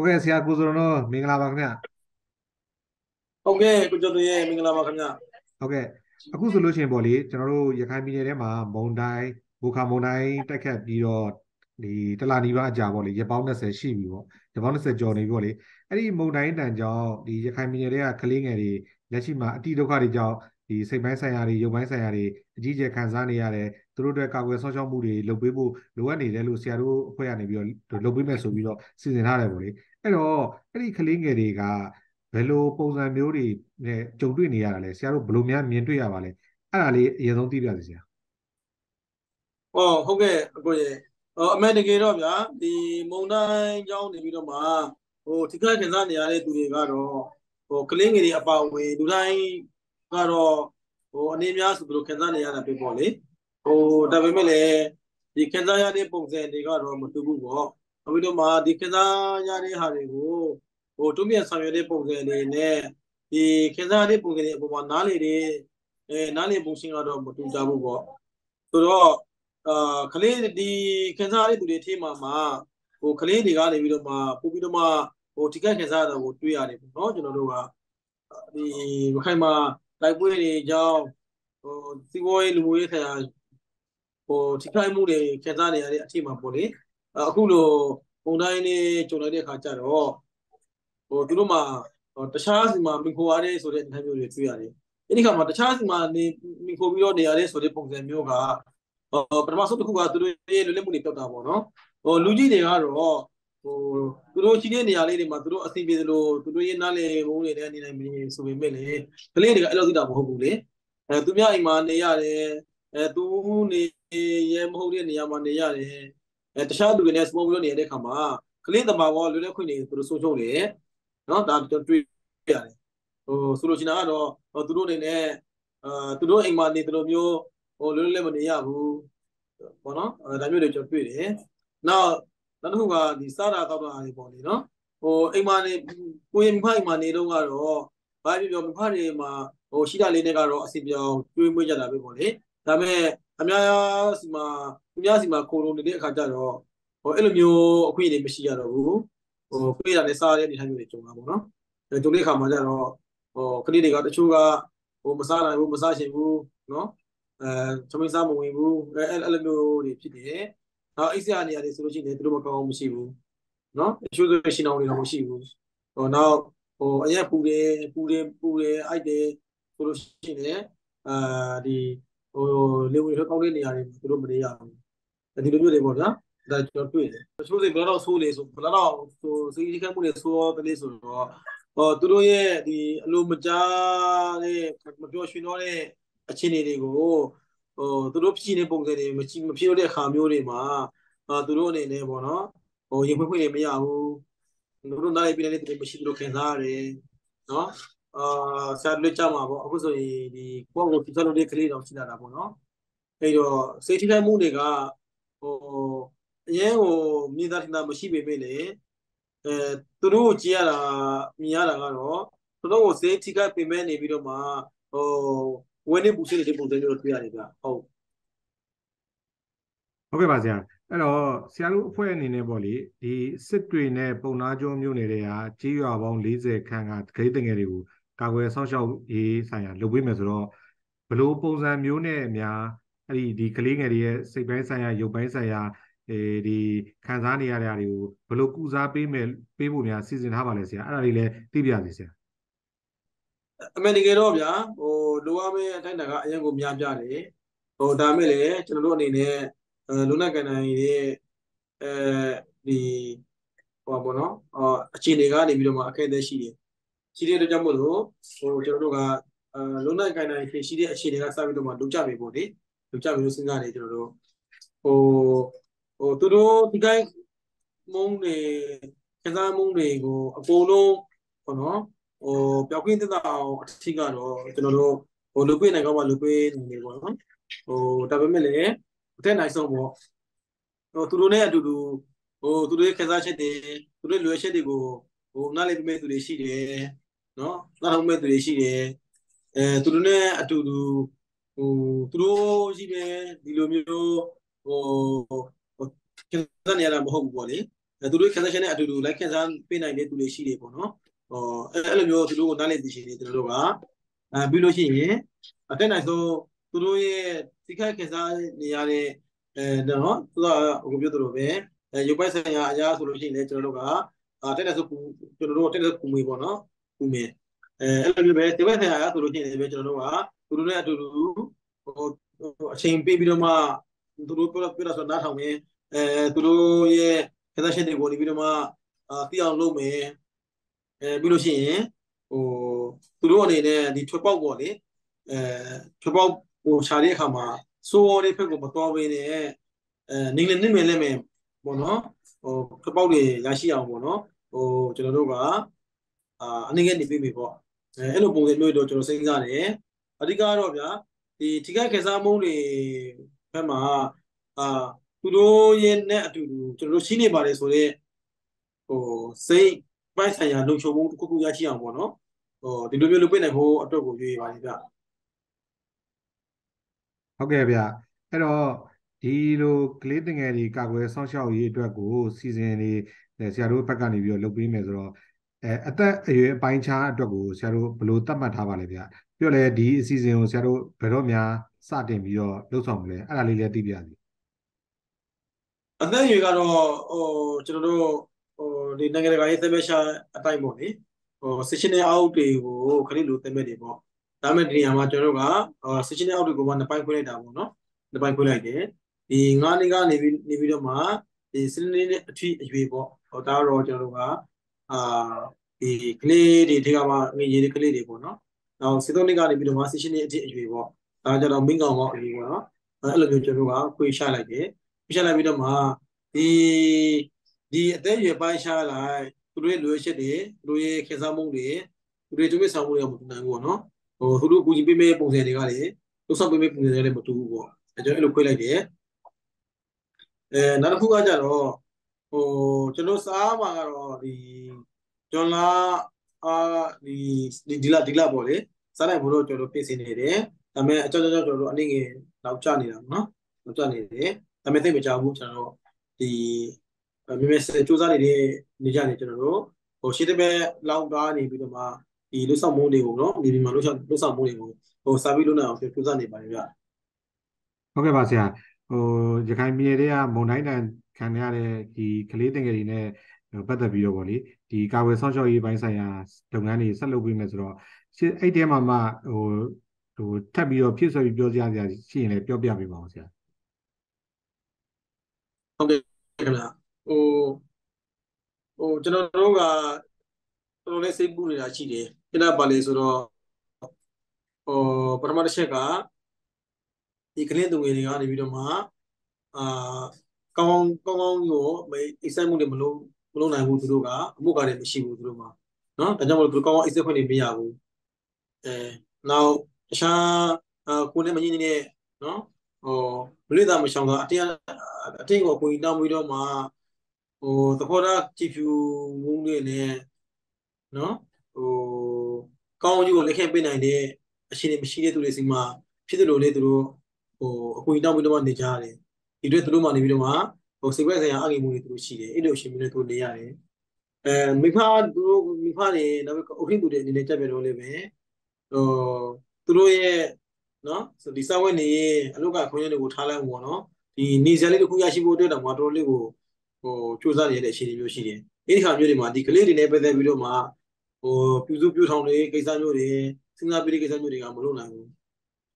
ဟုတ်ကဲ့ဆရာကိုစရုံတော့မင်္ဂလာပါခင်ဗျာဟုတ်ကဲ့ကိုကျော်သူရဲ့မင်္ဂလာပါခင်ဗျာဟုတ်ကဲ့အခုဆိုလို့ရှိရင်ပေါ့လေကျွန်တော်တို့ရခိုင်ပြည်နယ်ထဲမှာမုန်တိုင်းဘူခါမုန်တိုင်းတိုက်ခတ်ပြီးတော့ဒီတလာနီပါအကြာပေါ့လေရပောင်း20ရှိပြီပေါ့ရပောင်း20ကျော်နေပြီပေါ့လေအဲ့ဒီမုန်တိုင်းတန်ကြောင့်ဒီရခိုင်ပြည်နယ်ထဲကကလေးငယ်တွေလက်ရှိမှာအတိဒုက္ခတွေကြောင့်ဒီစိတ်ပိုင်းဆိုင်ရာတွေရုပ်ပိုင်းဆိုင်ရာတွေအကြီးအကျယ်ခံစားနေရတယ်သူတို့အတွက်ကာကွယ်ဆောင်ရှောက်မှုတွေလုပ်ပေးဖို့လိုအပ်နေတယ်လို့ဆရာတို့အဖွဲ့ကနေပြီးတော့လုပ်ပေးမယ်ဆိုပြီးတော့စီစဉ်ထားတယ်ပေါ့လေ အဲ့တော့အဲ့ဒီကလေးငယ်တွေကဘယ်လိုပုံစံမျိုးတွေနဲ့ကြုံတွေ့နေရတာလဲဆရာတို့ဘယ်လိုများမြင်တွေ့ရပါလဲအဲ့ဒါလေးအရင်ဆုံးသိပြစီဆရာဟောဟုတ်ကဲ့အကိုရေဟောအမေတကယ်တော့ဗျာဒီမုံတိုင်းကြောင်းနေပြီးတော့မှဟိုထိခိုက်ခံစားနေရတဲ့သူတွေကတော့ဟိုကလေးငယ်တွေအပါအဝင်လူတိုင်းကတော့ဟိုအနေများဆိုသူတို့ခံစားနေရတာပဲပေါ့လေဟိုဒါပေမဲ့လည်းဒီခံစားရတဲ့ပုံစံတွေကတော့မတူဘူးပေါ့ အခုတော့မှဒီခံစားရတဲ့ဟာတွေကိုဟိုတွမြတ်ဆောင်ရွက်တဲ့ပုံစံတွေနဲ့ဒီခံစားရတဲ့ပုံစံတွေအပေါ်မှာနားလေတဲ့အဲနားလေပုံစံကတော့မတူကြဘူးပေါ့ဆိုတော့အာကလေးဒီခံစားရတဲ့သူတွေအထမှာမှာဟိုကလေးတွေကနေပြီးတော့မှပို့ပြီးတော့မှဟိုထိခိုက်ခံစားရတာကိုတွေ့ရတယ်ပေါ့နော်ကျွန်တော်တို့ကဒီမခိုင်မှာတိုက်ပွဲတွေကြောင့်ဟိုစီးပွားရေးလူမှုရေးဆိုင်ရာဟိုထိခိုက်မှုတွေခံစားနေရတဲ့အထမှာပေါ့လေ အခုလိုပုံတိုင်းနေကြုံလိုက်တဲ့အခါကျတော့ဟိုသူတို့မှာတခြားစီမှာမိခိုရတယ်ဆိုတဲ့အနေမျိုးတွေတွေ့ရတယ်အဲ့ဒီခါမှာတခြားစီမှာနေမိခိုပြီးတော့နေရတယ်ဆိုတဲ့ပုံစံမျိုးကဟိုပထမဆုံးတစ်ခုကသူတို့ရဲ့လွတ်လပ်မှုတွေပြောက်တာပေါ့နော်ဟိုလူကြီးတွေကတော့ဟိုသူတို့ရှိတဲ့နေရာလေးတွေမှာသူတို့အဆင်ပြေသလိုသူတို့ရဲ့နားလေဘုံတွေနဲ့နေနိုင်မင်းဆိုပေမဲ့လေကလေးတွေကအဲ့လိုသိတာမဟုတ်ဘူးလေအဲသူများအိမ်မှာနေရတယ်အဲသူနေရဲမဟုတ်တဲ့နေရာမှာနေရတယ် အဲတခြားသူတွေနဲ့စပုံပြီးတော့နေရတဲ့ခါမှာကလေးတမာကောလွတ်လပ်ခွင့်တွေသူတို့ဆုံးရှုံးတယ်နော်ဒါတွေ့ရတယ်ဟိုဆိုလို့ရှိရင်ကတော့သူတို့အနေနဲ့အာသူတို့အိမ်မှာနေတယ်လို့မျိုးဟိုလွတ်လပ်မနေရဘူးပေါ့နော်ဒါမျိုးတွေကျွန်တော်တွေ့တယ်နောက်နောက်တစ်ခုကဒီစားတာတောက်တာတွေပေါ့လေနော်ဟိုအိမ်မှာနေကိုရင်မဖအိမ်မှာနေတော့ကတော့ဘာပြောပြောမဖတွေမှာဟိုရှိတာလေးတွေကတော့အစီပြောင်းတွေးမွေးကြတာပဲပေါ့လေဒါပေမဲ့ အများစီမှာအများစီမှာခိုလုံနေတဲ့အခါကျတော့ဟိုအဲ့လိုမျိုးအခွင့်အရေးမရှိရတော့ဘူးဟိုခွေးတာနဲ့စားရတဲ့အနေအထားမျိုးတွေကြုံတာပေါ့နော်အဲကြုံတဲ့အခါမှာကျတော့ဟိုကလေးတွေကတချို့ကဟိုမစားနိုင်ဘူးမစားချင်ဘူးနော်အဲသမီးစားမဝင်ဘူးအဲအဲ့လိုမျိုးတွေဖြစ်တယ်နောက်အိတ်ဆရာနေရာတွေဆိုလို့ရှိရင်သူတို့မကောင်းအောင်မရှိဘူးနော်တချို့ဆိုရှင်အောင်တွေတော့မရှိဘူးဟိုနောက်ဟိုအရက်ပူတယ်ပူတယ်ပူတယ်အိုက်တယ်ဆိုလို့ရှိရင်အာဒီ ဟိုလေဝင်ထောက်ကောင်းတဲ့နေရာတွေသူတို့မနေရဘူးဒီလိုမျိုးတွေပေါ့ဗျာဒါကျွန်တော်တွေ့တယ်တချို့တွေဘယ်တော့ဆိုးလေဆိုဘယ်တော့ဟိုစိတ်ကြီးခတ်မှုတွေဆိုးတော့တလေးဆိုတော့ဟောသူတို့ရဲ့ဒီအလိုမကြားတဲ့မပြောရွှင်တော့တဲ့အခြေအနေတွေကိုဟိုသူတို့ဖြစ်နေတဲ့ပုံစံတွေမမဖြစ်တဲ့အခါမျိုးတွေမှာအာသူတို့အနေနဲ့ပေါ့နော်ဟိုရင်ဖွင့်ဖွင့်နေမရဘူးသူတို့နားလိုက်ပြနေတဲ့သူမရှိသူတို့ခံစားရတယ်နော် အာဆရာလက်ကြမှာပေါ့အခုဆိုရင်ဒီကိုယ့်ကိုတိကျလို့တဲ့ကလေးတောင်ရှိလာတာပေါ့နော်အဲ့တော့စိတ်ထိခိုက်မှုတွေကဟိုအရင်ဟိုမြေသားထင်တာမရှိပေမဲ့လေအဲသူတို့ကိုကြည့်ရတာမြင်ရတာကတော့သူတို့ကိုစိတ်ထိခိုက်ပေမဲ့နေပြီးတော့မှဟိုဝင်းနေပူစနေတဲ့ပုံစံမျိုးတွေ့ရတယ်ဗျဟုတ်ဟုတ်ကဲ့ပါဆရာအဲ့တော့ဆရာတို့အဖွဲ့အနေနဲ့ပေါ့လေဒီစစ်တွေနဲ့ပုံနာကျုံမျိုးနေတဲ့ကကြေးရွာပေါင်း40ခန်းကဂရိတ်တငယ်တွေကို ကာကွယ်ဆောက်ရှောက်ရေးဆိုင်ရာလုပ်ပေးမယ်ဆိုတော့ဘလို့ပုံစံမျိုးနဲ့များအဲ့ဒီဒီကလေးငယ်တွေရဲ့စိတ်ပိုင်းဆိုင်ရာရုပ်ပိုင်းဆိုင်ရာအဲဒီခံစားနေရတဲ့အရာတွေကိုဘလို့ကုစားပေးမယ်ပေးဖို့များစီစဉ်ထားပါလဲဆရာအဲ့ဒါလေးလည်းသိပြပါဆရာအမေတကယ်တော့ဗျာဟိုလိုအပ်မဲ့အတိုင်းတာကအရင်ကိုများပြတယ်ဟိုဒါမဲ့လေကျွန်တော်တို့အနေနဲ့အဲလုံနိုင်ကန်နိုင်ရဲ့အဲဒီဟိုပါဘောနော်အခြေအနေကနေပြီးတော့မှအခက်အခဲရှိတယ် ရှိတဲ့အတွက်ကြောင့်မို့လို့ဟိုကျွန်တော်တို့ကအဲလုံနိုင်ကန်နိုင်ဖြစ်ရှိတဲ့အခြေအနေကစပြီးတော့မှလုံကြပြီပေါ့လေလုံကြပြီလို့စဉ်းစားနေကျွန်တော်တို့ဟိုဟိုသူတို့ဒီကိုင်းမုံတွေကစားမုံတွေကိုအကုန်လုံးပေါ့နော်ဟိုပျောက်ကင်းတက်တာအောင်အထီးကတော့ကျွန်တော်တို့ဟိုလူပေးနိုင်ကောင်းမှလူပေးနေနေပေါ့နော်ဟိုဒါပေမဲ့လည်းအထက်နိုင်ဆုံးပေါ့ဟိုသူတို့နဲ့အတူတူဟိုသူတို့ရဲ့ခစားချက်တွေသူတို့လွယ်ချက်တွေကိုဟိုနားလည်ပေးမဲ့သူတွေရှိတယ် နော်နားထောင်မဲ့သူတွေရှိတယ်အဲသူတို့နဲ့အတူတူဟိုသူတို့ရှိပဲဒီလိုမျိုးဟိုခစားနေရတာမဟုတ်ဘူးပေါ့လေသူတို့ transaction နဲ့အတူတူ like ခန်းစားပေးနိုင်တဲ့သူတွေရှိတယ်ပေါ့နော်ဟောအဲ့လိုမျိုးသူတို့ကိုနားလည်သိရှိနေကျွန်တော်တို့ကအဲပြီးလို့ရှိရင်အတက်နိုင်ဆုံးသူတို့ရဲ့သိခိုက်ခန်းစားနေရတဲ့အဲနော်သူကဟိုပြောသလိုပဲအဲရုပ်ပိုက်ဆိုင်ရာအရာဆိုလို့ရှိရင်လည်းကျွန်တော်တို့ကအတက်နိုင်ဆုံးကျွန်တော်တို့တက်နိုင်ဆုံးကူမီပေါ့နော် ကူမီအဲအဲ့လိုမျိုးပဲဒီဘက်ဆိုင်ရာအရာဆိုလို့ရှိရင်လည်းကျွန်တော်တို့ကသူတို့နဲ့အတူတူဟိုအချိန်ပေးပြီးတော့မှသူတို့ပြောပြောတာဆိုနားထောင်နေအဲသူတို့ရဲ့ transaction တွေကိုနေပြီးတော့မှအာသိအောင်လုပ်မယ်အဲပြီးလို့ရှိရင်ဟိုသူတို့အနေနဲ့ဒီထွက်ပေါက်ပေါ့လေအဲထွက်ပေါက်ဟိုခြာတဲ့အခါမှာစိုးဝေါ်လေးဖက်ကိုမတော်ဘဲနဲ့အဲနေလည်းနေမယ်လည်းမယ်ပေါ့နော်ဟိုထွက်ပေါက်တွေရရှိအောင်ပေါ့နော်ဟိုကျွန်တော်တို့က အာအနေနဲ့နေပြီပြီပေါ့အဲအဲ့လိုပုံစံမျိုးတော့ကျွန်တော်စဉ်းစားတယ်အဓိကတော့ဗျာဒီထိခိုက်ခေစားမုန်းတွေဘက်မှာအာသူတို့ရဲ့နဲ့အတူတူကျွန်တော်တို့ရှိနေပါတယ်ဆိုတော့ဟိုစိတ်ပိုင်းဆိုင်ရာလုံခြုံမှုတစ်ခုခုရရှိအောင်ပေါ့နော်ဟိုဒီလိုမျိုးလုပ်ပြနိုင်ဖို့အတွက်ကိုရွေးပါလိမ့်ဗျဟုတ်ကဲ့ဗျအဲ့တော့ဒီလိုကလေးတင်ငယ်တွေကာကွယ်စောင့်ရှောက်ရေးအတွက်ကိုစီစဉ်နေဆရာတို့ဘက်ကနေပြီးတော့လုပ်ပေးမယ်ဆိုတော့ အဲအသက်အရွယ်အပိုင်းခြားအတွက်ကိုဆရာတို့ဘယ်လိုသတ်မှတ်ထားပါလဲဗျပြီးတော့လည်းဒီအစီအစဉ်ကိုဆရာတို့ဘယ်တော့မှစတင်ပြီးတော့လှုပ်ဆောင်မလဲအဲ့ဒါလေးလည်းသိပြရစီအသက်အရွယ်ကတော့ဟိုကျွန်တော်တို့ဟိုဒီနိုင်ငံတကာရေးသမဲ့ရှာအတိုင်းပေါ့လေဟို sessional out တွေကိုခရီးလိုသမဲ့တွေပေါ့ဒါမဲ့ဒီနေရာမှာကျွန်တော်တို့ကဟို sessional out တွေကိုနှစ်ပိုင်းခွဲလိုက်တာပေါ့နော်နှစ်ပိုင်းခွဲလိုက်တယ်ဒီငါးနှစ်ကနေပြီးနေပြီးတော့မှဒီစနေနေ့အထီးအရွေပေါ့ဟိုဒါတော့ကျွန်တော်တို့က အာဒီကလေးတွေဒီကမှငရေကလေးတွေပေါ့နော်နောက်စေတုံးနေ့ကနေပြီးတော့မှ sessional အထီးအရွေပေါ့ဒါကြတော့မင်းကောင်ပေါ့အရွေပေါ့နော်အဲ့လိုမျိုးကျွန်တော်တို့ကခွေရှာလိုက်တယ်ခွေရှာလိုက်ပြီးတော့မှဒီဒီအသက်အရွယ်ပိုင်းရှားလိုက်သူတို့ရဲ့လိုရချက်တွေသူတို့ရဲ့ခေတ်စားမှုတွေသူတို့ရဲ့ကျုပ်ဆောင်မှုတွေကမတူနိုင်ဘူးပေါ့နော်ဟိုသူတို့ကူညီပေးမဲ့ပုံစံတွေကလည်းလှုပ်ဆောင်ပေးမဲ့ပုံစံတွေလည်းမတူဘူးပေါ့အဲကျွန်တော်အဲ့လိုခွဲလိုက်တယ်အဲနောက်တစ်ခုကကြတော့ ဟိုကျွန်တော်စားမှာကတော့ဒီကျွန်လာအာဒီဒီလာဒီလာပေါ့လေစားလိုက်ဖို့တော့ကျွန်တော်ပြင်ဆင်နေတယ်ဒါပေမဲ့အကြောင်းကြောင့်ကျွန်တော်အနေငယ်နောက်ကျနေတာပေါ့နော်နောက်ကျနေတယ်ဒါပေမဲ့သိမကြဘူးကျွန်တော်ဒီမြဲမြဲစူးစမ်းနေတဲ့နေကြနေကျွန်တော်တို့ဟိုရှေ့တစ်ဘက်လောက်သားနေပြီးတော့မှဒီလွတ်ဆောင်မှုတွေကိုနော်ဒီဒီမှာလွတ်ဆောင်လွတ်ဆောင်မှုတွေကိုဟိုစာပြီးလို့နိုင်အောင်စူးစမ်းနေပါတယ်ဗျဟုတ်ကဲ့ပါဆရာဟိုရခိုင်ပြည်နယ်တွေကမုံတိုင်းတန်ခံရတဲ့ဒီကလေးတင်ငယ်တွေနဲ့ပတ်သက်ပြီးတော့ဗောလေဒီကာဝယ်ဆောင်ရှောက်ရေးပိုင်းဆိုင်ရာလုပ်ငန်းတွေဆက်လုပ်ပေးမယ်ဆိုတော့အဲ့တဲမှာမှဟိုဟိုထပ်ပြီးတော့ဖြစ်ဆွဲပြီးပြောကြရရှိရင်လည်းပြောပြပေးပါဦးဆရာဟုတ်ကဲ့ခင်ဗျာဟိုဟိုကျွန်တော်တို့ကတော်တော်လေးစိတ်ပူနေတာရှိတယ်ခဏပါလေဆိုတော့ဟိုပထမတစ်ချက်ကဒီကလင်းသူငယ်တွေကနေပြီးတော့မှအာ ကောင်းကောင်းကောင်းကိုအိတ်ဆက်မှုတွေမလုံးမလုံးနိုင်ဘူးသူတို့ကအမှုကားတွေမရှိဘူးသူတို့မှာနော်ဒါကြောင့်မလို့သူတို့ကောင်းကောင်းအိတ်ဆက်ခွင့်တွေမရဘူးအဲနောက်တခြားကိုယ်နဲ့မညီနေတဲ့နော်ဟိုမလို့သာမရှောင်တော့အတင်းအတင်းကိုကိုကြီးတောင်းပြီးတော့မှဟိုသဘောထားကြည့်ဖြူမှုတွေနဲ့နော်ဟိုကောင်းကြီးကိုလက်ခံပေးနိုင်တဲ့အခြေအနေမရှိတဲ့သူတွေစီမှာဖြစ်တယ်လို့လေသူတို့ဟိုအကူကြီးတောင်းပြီးတော့နေကြရတယ် ဒီတွေသူတို့မှနေပြီးတော့မှဟိုစိတ်ဝက်ဆိုင်ရာအငြိမ်မှုတွေသူတို့ရှိတယ်အဲ့လိုအရှင်မျိုးတွေသူနေရတယ်အဲမိဖသူတို့မိဖတွေနောက်ပြီးအုပ်ထိပ်သူတွေအနေနဲ့ကြက်ပြတော့လေပဲဟိုသူတို့ရဲ့နော်ဆိုဒီစာဝတ်နေအလုတ်ကခွင့်ရတွေကိုထားလိုက်ပေါ့နော်ဒီနေစရာလေးတစ်ခုရရှိဖို့အတွက်တော့မတော်လေးကိုဟိုစူးစမ်းရတဲ့အခြေအနေမျိုးရှိတယ်အဲ့ဒီခါမျိုးတွေမှာဒီကလေးတွေနဲ့ပတ်သက်ပြီးတော့မှဟိုပြုစုပြုထောင်တွေကိစ္စမျိုးတွေစဉ်းစားပြီးတဲ့ကိစ္စမျိုးတွေကမလုပ်နိုင်ဘူး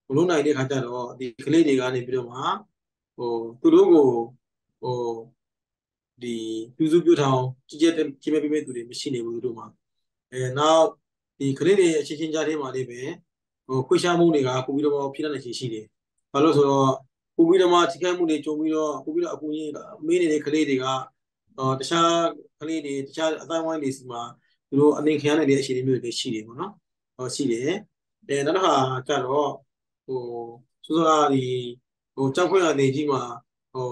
မလုပ်နိုင်တဲ့ခါကျတော့ဒီကလေးတွေကနေပြီးတော့မှ ဟိုသူတို့ကိုဟိုဒီပြုစုပြုထောင်ကြီးကျယ်ကြီးမဲ့ပြမဲ့သူတွေမရှိနေဘူးသူတို့မှာအဲနောက်ဒီကလေးတွေအချင်းချင်းကြားထဲမှာလေးပဲဟိုခွေရှားမှုတွေကပို့ပြီးတော့ဖြစ်တဲ့ရှိတယ်ဘာလို့ဆိုတော့ပို့ပြီးတော့မှထိခိုက်မှုတွေကြုံပြီးတော့ပို့ပြီးတော့အကူကြီးမင်းနေတဲ့ကလေးတွေကအော်တခြားကလေးတွေတခြားအတိုင်းဝိုင်းတွေစီမှာသူတို့အနေခံရတဲ့အခြေအနေမျိုးတွေရှိတယ်ပေါ့နော်ဟောရှိတယ်အဲနောက်တစ်ခါကျတော့ဟိုဆိုဆိုတာဒီ ဟိုကြောက်ခွင့်ရတဲ့ကြီးမှာဟို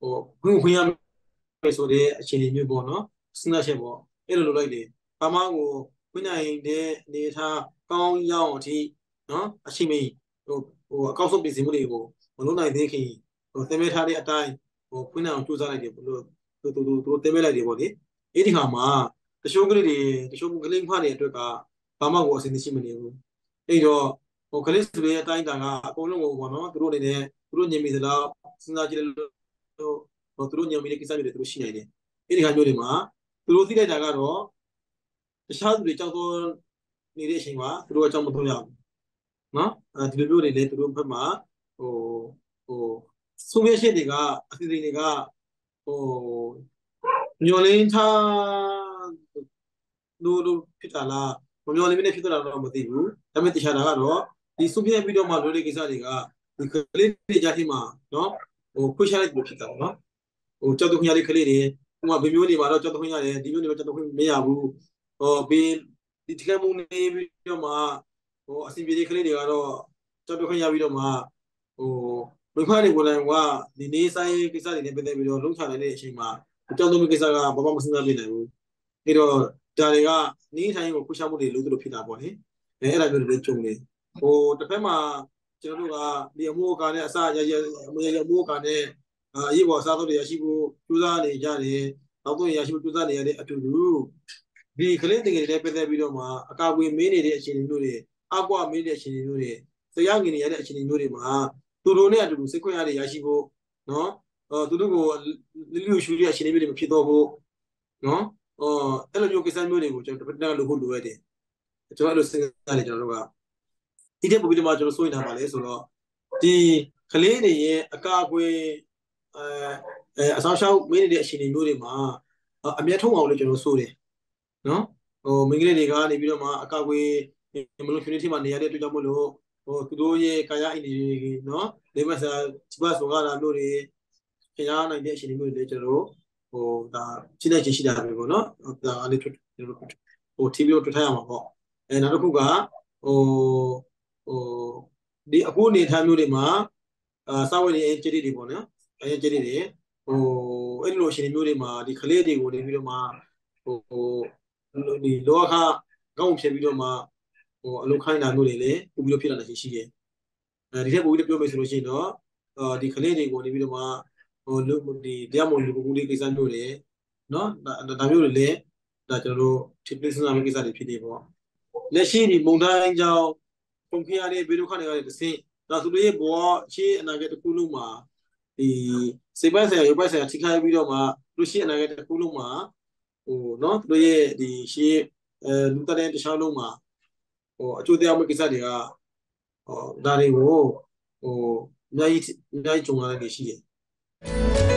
ဟိုခွင့်ခွင့်ရမယ်ဆိုတဲ့အခြေအနေမျိုးပေါ့နော်စဉ်းစားချက်ပေါ့အဲ့လိုလုပ်လိုက်တယ်ဘာမှကိုခွင့်နိုင်တဲ့အနေထားကောင်းရအောင်အထိနော်အရှိမေဟိုဟိုအကောက်ဆုံးပြင်ဆင်မှုတွေကိုမလုပ်နိုင်သေးခင်ဟိုသင်ပေးထားတဲ့အတိုင်းဟိုခွင့်နိုင်အောင်ကြိုးစားလိုက်တယ်ဘလို့သူသူသူတို့တင်ပေးလိုက်တယ်ပေါ့လေအဲ့ဒီခါမှာတချို့ကလေးတွေတချို့ကလေးဖတွေအတွက်ကဘာမှကိုအဆင်သင့်ရှိမနေဘူးအဲ့တော့ ဟိုကလေးတွေအတိုင်းတန်ကအကုန်လုံးကိုပေါ့နော်သူတို့အနေနဲ့သူတို့ညင်မိသလားစဉ်းစားကြည့်လို့ဟိုသူတို့ညင်မိတဲ့ကိစ္စတွေသူတို့ရှိနေတယ်အဲ့ဒီခါမျိုးတွေမှာသူတို့သိလိုက်တာကတော့တခြားသူတွေကြောက်တော့နေတဲ့အချိန်မှာသူတို့ကကြောက်မတော့ရဘူးနော်အဲဒီလိုမျိုးတွေလည်းသူတို့ဘက်မှာဟိုဟိုဆုံးဖြတ်ချက်တွေကအစီအစဉ်တွေကဟိုညှော်လင်းထားလို့လို့ဖြစ်တာလားမမျော်လင့်မနဲ့ဖြစ်သွားတာတော့မသိဘူးဒါပေမဲ့တခြားတာကတော့ ဒီဆုံးဖြတ်ပြီးတော့မှလွယ်တဲ့ကိစ္စတွေကဒီကလေးတွေကြားထဲမှာနော်ဟိုခွေးချလိုက်လို့ဖြစ်တာပေါ့နော်ဟိုကြောက်တုံးရလေးကလေးတွေဥပမာဘယ်မျိုးနေမှာတော့ကြောက်တုံးရတယ်ဒီမျိုးနေမှာကြောက်တုံးမရဘူးဟောဘေးဒီတကယ်မှုနေပြီးတော့မှဟိုအစီအပြေလေးကလေးတွေကတော့ကြောက်တုံးရပြီးတော့မှဟိုဘယ်ခွားတွေကိုလည်းကဒီနေဆိုင်ကိစ္စတွေနဲ့ပတ်သက်ပြီးတော့လုံချနိုင်တဲ့အချိန်မှာကြောက်တုံးကိစ္စကဘာမှမစဉ်းစားပြနိုင်ဘူးအဲတော့ဒါတွေကနေထိုင်ကိုခုချမှုတွေလို့တို့ဖြစ်တာပေါ့လေအဲအဲ့ဒါမျိုးတွေကြုံနေ ဟိုတစ်ဖက်မှာကျွန်တော်တို့ကဒီအမှုအကာနဲ့အစရရအမှုရအမှုအကာနဲ့အရေးပေါ်အစားအသောက်တွေရရှိဖို့ကြိုးစားနေကြတယ်နောက်တော့ရရှိဖို့ကြိုးစားနေရတဲ့အတူတူဒီကလေးတင်ငယ်တွေပတ်သက်ပြီးတော့မှအကာအကွယ်မေးနေတဲ့အခြေအနေမျိုးတွေအကွာမေးတဲ့အခြေအနေမျိုးတွေတရားငင်နေရတဲ့အခြေအနေမျိုးတွေမှာသူတို့နဲ့အတူတူစိတ်ခွင့်ရတွေရရှိဖို့နော်အော်သူတို့ကိုလီလီရှူရအခြေအနေမျိုးတွေမဖြစ်တော့ဘူးနော်အော်အဲ့လိုမျိုးကိစ္စမျိုးတွေကိုကျွန်တော်တစ်ပတ်လုပ်ဖို့လိုရတယ်ကျွန်တော်အဲ့လိုစဉ်းစားနေကျွန်တော်တို့က ဒီတဲ့ပုံပြီးတော့မှကျွန်တော်စိုးရင်ထားပါလေဆိုတော့ဒီကလေးတွေရဲ့အကာအကွယ်အဲအဲအဆောင်ရှောက်မင်းနေတဲ့အခြေအနေမျိုးတွေမှာအမျက်ထုံးအောင်လို့ကျွန်တော်စိုးတယ်နော်ဟိုမိန်းကလေးတွေကနေပြီးတော့မှအကာအကွယ်မလို့ community မှာနေရတဲ့အတွက်ကြောင့်မလို့ဟိုသူတို့ရဲ့ကာယအင်ဒီတွေနော်လေမဆာဒီဘတ်ဆိုကားတာမျိုးတွေခရမ်းနိုင်တဲ့အခြေအနေမျိုးတွေလည်းကျွန်တော်တို့ဟိုဒါရှင်းတဲ့ချင်းရှိတာပဲပေါ့နော်ဒါလေးကျွန်တော်တို့ဟို TV ကိုတွေ့ထားရမှာပေါ့အဲနောက်တစ်ခုကဟို ဟိုဒီအခုအနေထားမျိုးတွေမှာအာစာဝတ်နေအကျတိတွေပေါ့နော်အဲကျတိတွေဟိုအဲ့လိုအခြေအနေမျိုးတွေမှာဒီကလေးတွေကိုနေပြီးတော့မှဟိုဒီလောကကောင်းဖြစ်ပြီးတော့မှဟိုအလုခိုင်းတာမျိုးတွေလည်းပို့ပြီးတော့ဖြစ်လာတာရှိတယ်အဲဒီထက်ပို့ပြီးတော့ပြောမယ်ဆိုလို့ရှိရင်တော့အာဒီကလေးတွေကိုနေပြီးတော့မှဟိုလူဒီတရားမဝင်လူကူလေးကိစ္စမျိုးတွေနော်ဒါမျိုးတွေလည်းဒါကျွန်တော်တို့ဖြစ်ပြစနာမယ့်ကိစ္စတွေဖြစ်နေပေါ့လက်ရှိဒီမုံတိုင်းကြောင့် ပုံခရတဲ့ဘေးဒုက္ခတွေကလည်းတစ်ဆင့်ဒါသူတို့ရဲ့ဘဝရှေ့အနာဂတ်တစ်ခုလုံးမှာဒီစိတ်ပိုင်းဆိုင်ရာရုပ်ပိုင်းဆိုင်ရာထိခိုက်ပြီးတော့မှလူရှိအနာဂတ်တစ်ခုလုံးမှာဟိုနော်သူတို့ရဲ့ဒီရှေ့အဲလူတတဲ့တခြားလုံးမှာဟိုအကျိုးတရားမယ့်ကိစ္စတွေကဟိုဒါတွေကိုဟိုအများကြီးအများကြီးကြုံရတဲ့နေရှိတယ်